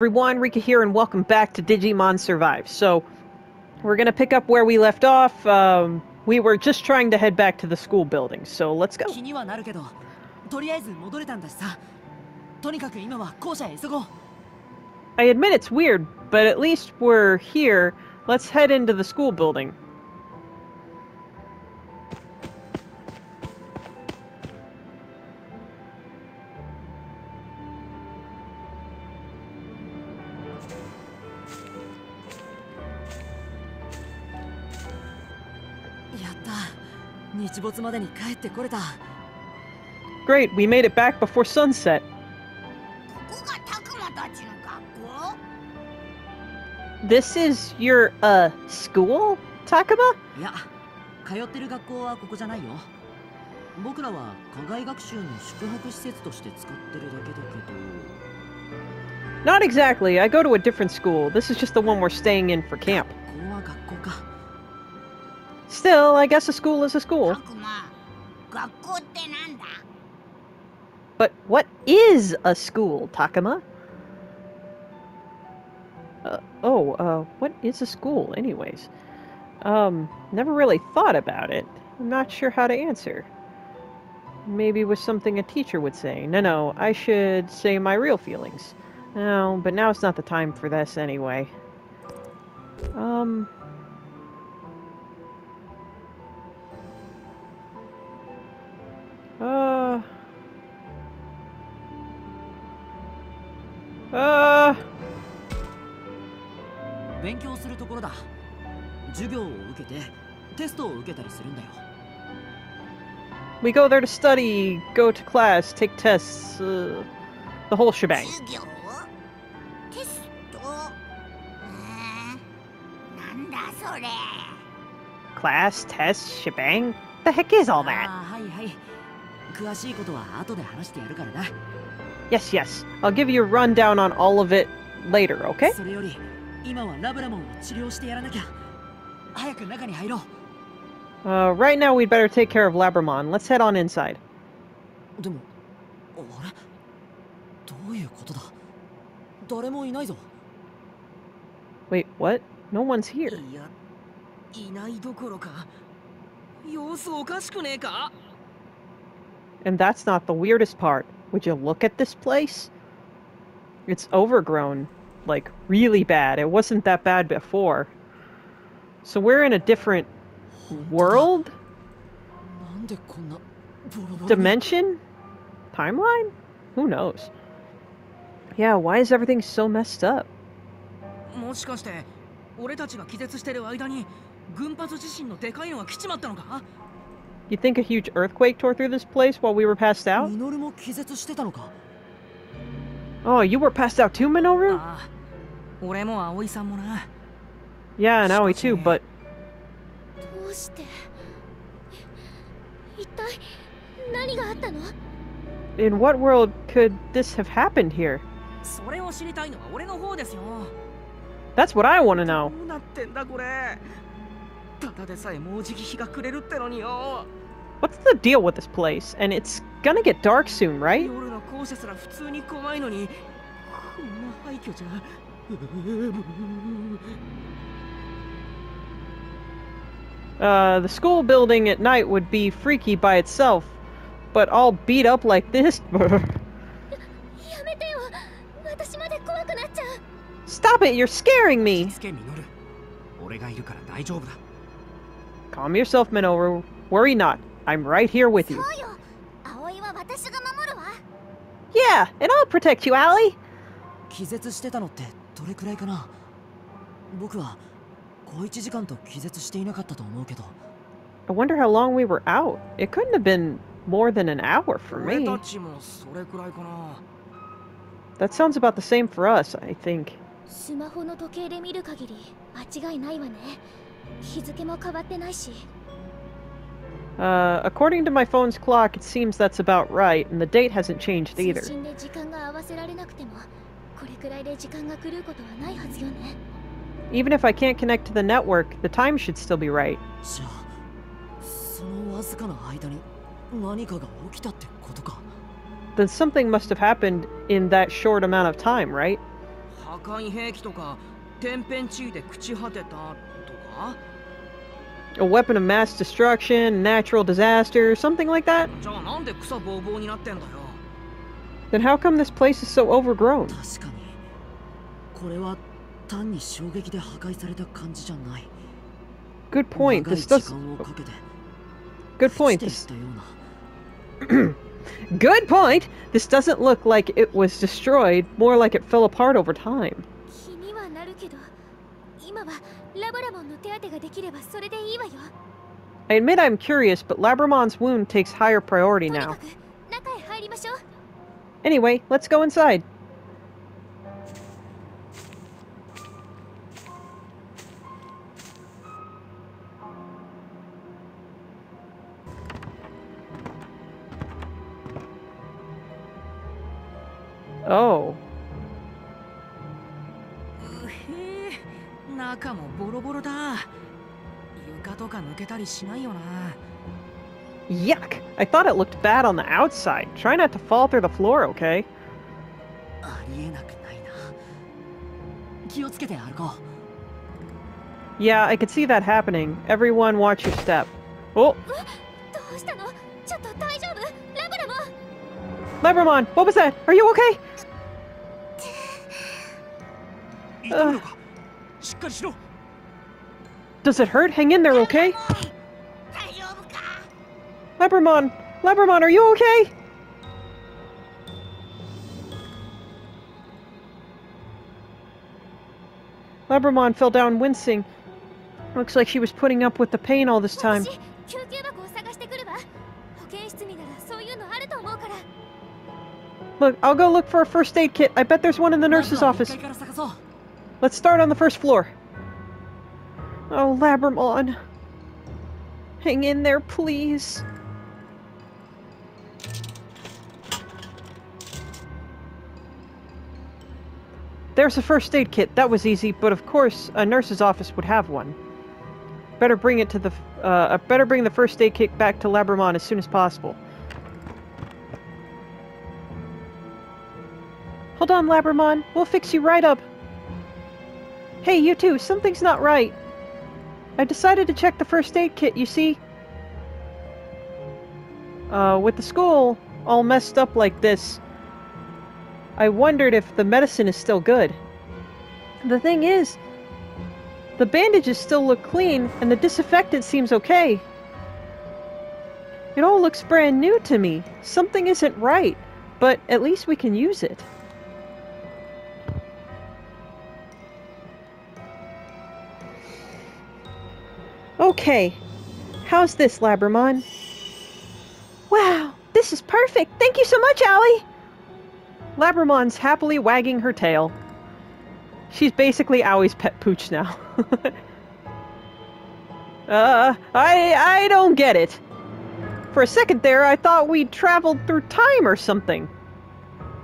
everyone, Rika here, and welcome back to Digimon Survive. So, we're going to pick up where we left off. Um, we were just trying to head back to the school building, so let's go. I admit it's weird, but at least we're here. Let's head into the school building. Great, we made it back before sunset. ここがたくまたちの学校 This is your, uh, school, Takuma? いや通ってる学校はここじゃないよ僕らは課外学習の宿泊施設として使ってるだけだけど Not exactly. I go to a different school. This is just the one we're staying in for camp. ここは学校か Still, I guess a school is a school. But what is a school, Takuma? Uh, oh, uh, what is a school, anyways? Um, never really thought about it. I'm not sure how to answer. Maybe with something a teacher would say. No, no, I should say my real feelings. No, but now it's not the time for this anyway. Um, Uh. 勉強するところだ授業を受けてテストを受けたりするんだよ We go there to study, go to class, take tests, uh, the whole shebang. テストなんだそれ Class, tests, shebang? The heck is all that? ああはいはい詳しいことは後で話してやるからな Yes, yes. I'll give you a rundown on all of it later, okay? それより今はラブラモンを治療してやらなきゃ早く中に入ろう Uh, right now, we'd better take care of Labramon. Let's head on inside. でもあれどういうことだ誰もいないぞ Wait, what? No one's here. いやいないどころか様子おかしくねえか And that's not the weirdest part. Would you look at this place? It's overgrown. Like, really bad. It wasn't that bad before. So we're in a different world? なんでこんなボロボロに Dimension? Timeline? Who knows? Yeah, why is everything so messed up? もしかして俺たちが気絶してる間に群発地震のでかいのが来ちまったのか you think a huge earthquake tore through this place while we were passed out? Oh, you were passed out too, Minoru? Yeah, and Aoi too, but... In what world could this have happened here? That's what I want to know. What's the deal with this place? And it's gonna get dark soon, right? Uh, the school building at night would be freaky by itself, but all beat up like this. Stop it, you're scaring me! Calm yourself, Minoru. Worry not. I'm right here with そ you. うよ葵は私が守るわ Yeah, and I'll protect you, Allie. 気絶してたのってどれくらいかな僕は小1時間と気絶していなかったと思うけど I wonder how long we were out. It couldn't have been more than an hour for 俺 me. たちもそれくらいかな That sounds about the same for us, I think. スマホの時計で見る限り間違いないわね日付も変わってないし uh, according to my phone's clock, it seems that's about right, and the date hasn't changed either. Even if I can't connect to the network, the time should still be right. Then something must have happened in that short amount of time, right? a weapon of mass destruction, natural disaster, something like that? Then how come this place is so overgrown? Good point. This does. Good point. This... Good point! This doesn't look like it was destroyed, more like it fell apart over time. I admit I'm curious, but Labramon's wound takes higher priority now. Anyway, let's go inside. しないよな Yuck! I thought it looked bad on the outside. Try not to fall through the floor, okay? ありえなくないな気をつけて歩こ Yeah, I could see that happening. Everyone watch your step. Oh, どうしたのちょっと大丈夫ラブラモン Levermon, what was that? Are you okay? う痛むのかしっかりしろ Does it hurt? Hang in there, okay? Labramon! Labramon, are you okay? Labramon fell down wincing. Looks like she was putting up with the pain all this time. Look, I'll go look for a first aid kit. I bet there's one in the nurse's office. Let's start on the first floor. Oh, Labramon. Hang in there, please. There's a first aid kit. That was easy, but of course, a nurse's office would have one. Better bring it to the. Uh, better bring the first aid kit back to Labramon as soon as possible. Hold on, Labramon. We'll fix you right up. Hey, you two, something's not right. I decided to check the first aid kit, you see. Uh, with the school all messed up like this, I wondered if the medicine is still good. The thing is, the bandages still look clean, and the disinfectant seems okay. It all looks brand new to me. Something isn't right, but at least we can use it. Okay. How's this, Labramon? Wow, this is perfect. Thank you so much, Allie. Labramon's happily wagging her tail. She's basically Owie's pet pooch now. uh, I I don't get it. For a second there, I thought we'd traveled through time or something.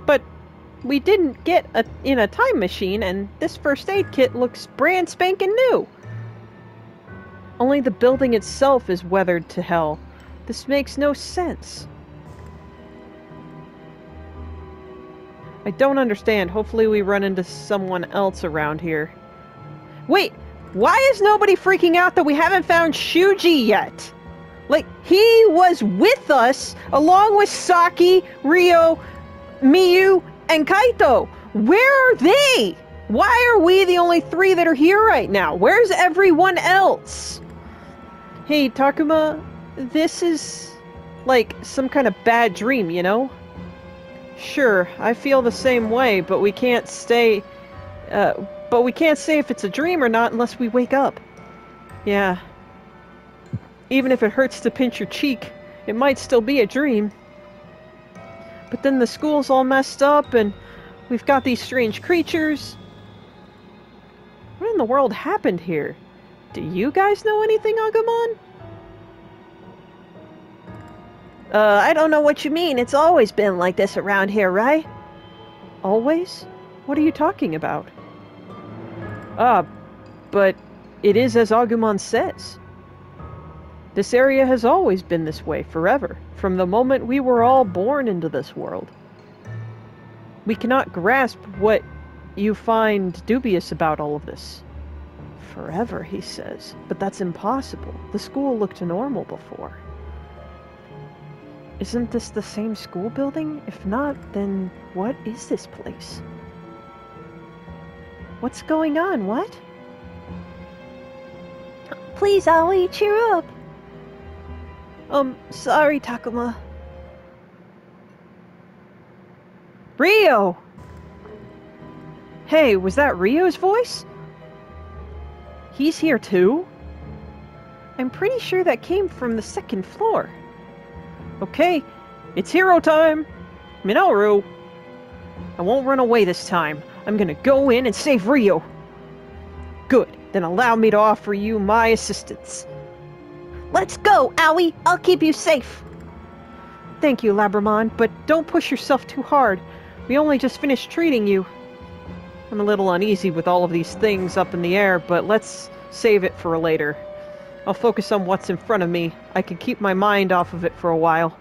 But we didn't get a, in a time machine, and this first aid kit looks brand spanking new. Only the building itself is weathered to hell. This makes no sense. I don't understand. Hopefully, we run into someone else around here. Wait, why is nobody freaking out that we haven't found Shuji yet? Like, he was with us along with Saki, Ryo, Miyu, and Kaito. Where are they? Why are we the only three that are here right now? Where's everyone else? Hey, Takuma, this is like some kind of bad dream, you know? Sure, I feel the same way, but we can't stay. Uh, but we can't say if it's a dream or not unless we wake up. Yeah. Even if it hurts to pinch your cheek, it might still be a dream. But then the school's all messed up, and we've got these strange creatures. What in the world happened here? Do you guys know anything, Agumon? Uh, I don't know what you mean. It's always been like this around here, right? Always? What are you talking about? Ah, but it is as Agumon says. This area has always been this way forever, from the moment we were all born into this world. We cannot grasp what you find dubious about all of this? Forever, he says. But that's impossible. The school looked normal before. Isn't this the same school building? If not, then what is this place? What's going on? What? Please, Aoi, cheer up. Um, sorry, Takuma. Ryo! Hey, was that Ryo's voice? He's here too? I'm pretty sure that came from the second floor. Okay, it's hero time! Minoru! I won't run away this time. I'm gonna go in and save Ryo. Good, then allow me to offer you my assistance. Let's go, Owie! I'll keep you safe! Thank you, Labramon, but don't push yourself too hard. We only just finished treating you. I'm a little uneasy with all of these things up in the air, but let's save it for later. I'll focus on what's in front of me. I can keep my mind off of it for a while.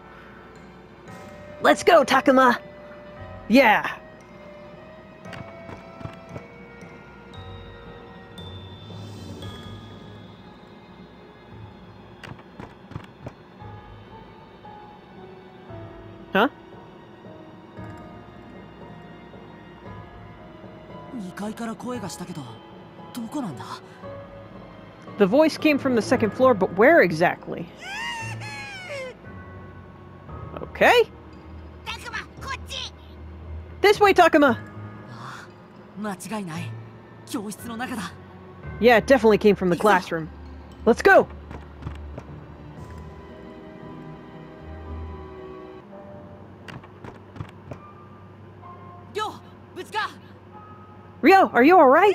Let's go, Takuma! Yeah! Huh? The voice came from the second floor, but where exactly? Okay. This way, Takuma! Yeah, it definitely came from the classroom. Let's go! Ryo, are you alright?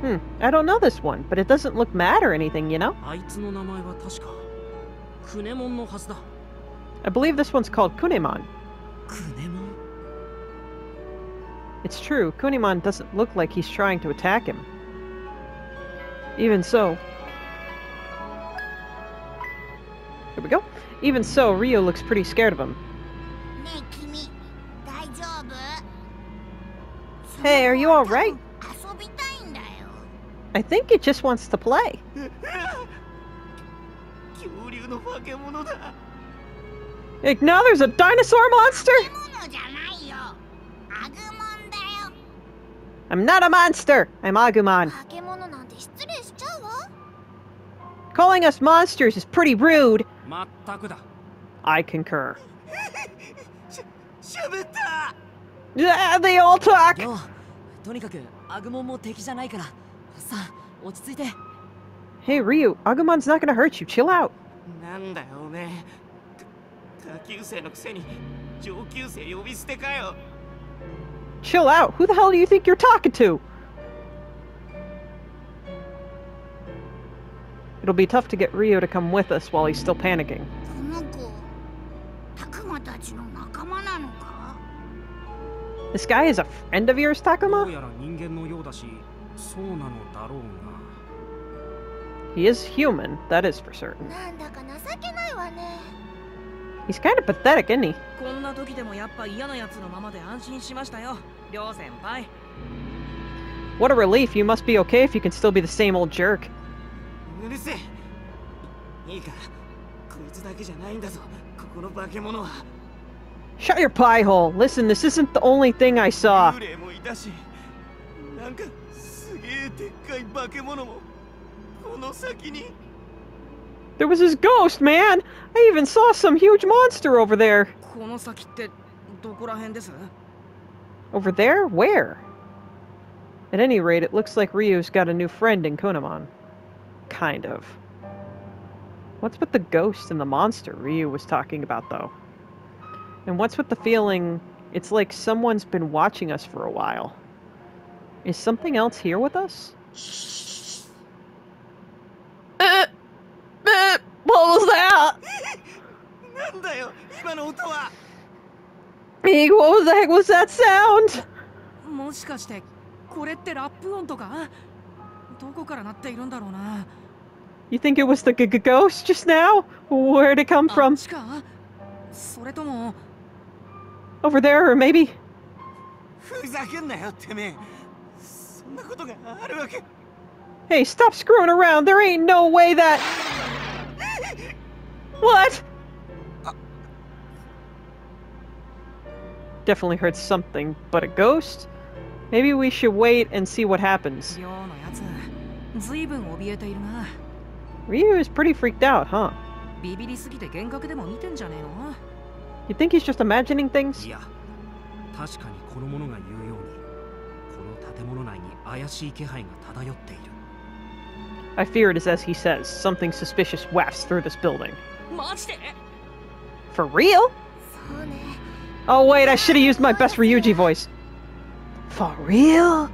Hmm, I don't know this one, but it doesn't look mad or anything, you know? I believe this one's called Kunemon. Kunemon? It's true, Kunemon doesn't look like he's trying to attack him. Even so... Here we go. Even so, Ryo looks pretty scared of him. Hey, are you alright? I think it just wants to play. 恐竜の化け物だ Like, now there's a dinosaur monster? 生き物じゃないよアグモンだよ I'm not a monster! I'm Agumon. 化け物なんて失礼しちゃうわ Calling us monsters is pretty rude. まったくだ I concur. しゃべった Yeah, they all talk! りょうとにかくアグモンも敵じゃないからさあ落ち着いて Hey, Ryu, Agumon's not gonna hurt you. Chill out. なんだよおめえか下級生のくせに上級生呼び捨てかよ Chill out. Who the hell do you think you're talking to? It'll be tough to get Rio to come with us while he's still panicking. この子たくまたちの仲間なのか This guy is a friend of yours, どう Takuma? やら人間のようだしそうなのだろう He is human, that is for certain. なんだか情けないわね He's kind of pathetic, isn't he? こんな時でもやっぱ嫌なやつのままで安心しましたよりょう先輩 What a relief. You must be okay if you can still be the same old jerk. なうるせえいいかこいつだけじゃないんだぞここの化け物は Shut your pie hole. Listen, this isn't the only thing I saw. 幽霊もいたしなんかすげえ There was his ghost, man! I even saw some huge monster over there! Over there? Where? At any rate, it looks like Ryu's got a new friend in Kunemon. Kind of. What's with the ghost and the monster Ryu was talking about, though? And what's with the feeling it's like someone's been watching us for a while? Is something else here with us? Uh, uh, what was that? なんだよ今の音は Eek, what the heck was that sound? もしかしてこれってラップ音とかどこから鳴っているんだろうな You think it was the g- g- ghost just now? Where'd it come あっ from? ちかそれとも Over there, or maybe? ふざけんなよてめえ Hey, stop screwing around! There ain't no way that... What? Definitely heard something, but a ghost? Maybe we should wait and see what happens. Ryu is pretty freaked out, huh? You think he's just imagining things? いや確かにこの者が言うようにこの建物内に怪しい気配が漂っている I fear it is as he says. Something suspicious wafts through this building. マジで For real? そうね Oh wait, I should have used my best Ryuji voice. For real?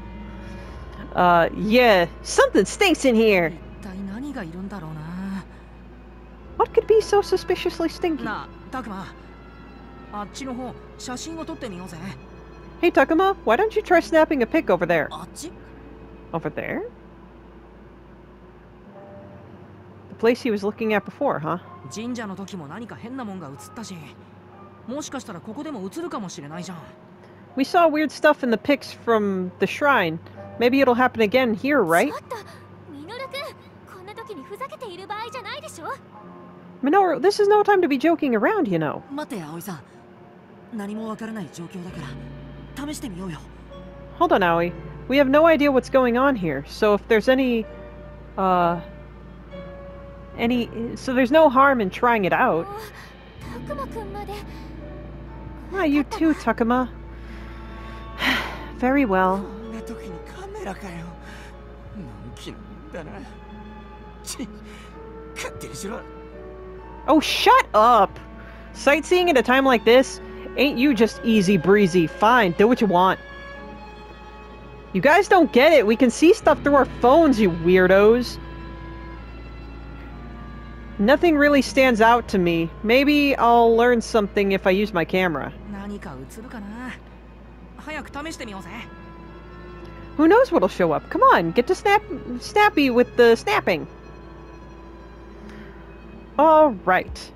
Uh, yeah, something stinks in here. 一体何がいるんだろうな What could be so suspiciously stinky? なあタクマあっちの方写真を撮ってみようぜ Hey Takuma, why don't you try snapping a pic over there? あっち Over there? The place he was looking at before, huh? 神社の時も何か変なもんが映ったしもしかしたらここでも映るかもしれないじゃん We saw weird stuff in the pics from the shrine. Maybe it'll happen again here, right? ちょっとミノルくんこんな時にふざけている場合じゃないでしょ Minoru, this is no time to be joking around, you know. 待って葵さん何もわからない状況だから試してみようよ Hold on, Aoi. We have no idea what's going on here, so if there's any, uh, any, so there's no harm in trying it out. Ah, you too, Takuma. Very well. Oh, shut up! Sightseeing at a time like this? Ain't you just easy breezy? Fine, do what you want. You guys don't get it. We can see stuff through our phones, you weirdos. Nothing really stands out to me. Maybe I'll learn something if I use my camera. Who knows what'll show up? Come on, get to snap snappy with the snapping. All right.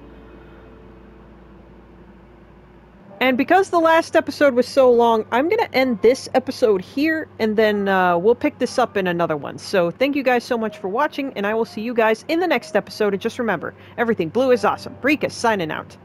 And because the last episode was so long, I'm going to end this episode here and then uh, we'll pick this up in another one. So thank you guys so much for watching, and I will see you guys in the next episode. And just remember, everything blue is awesome. Rika signing out.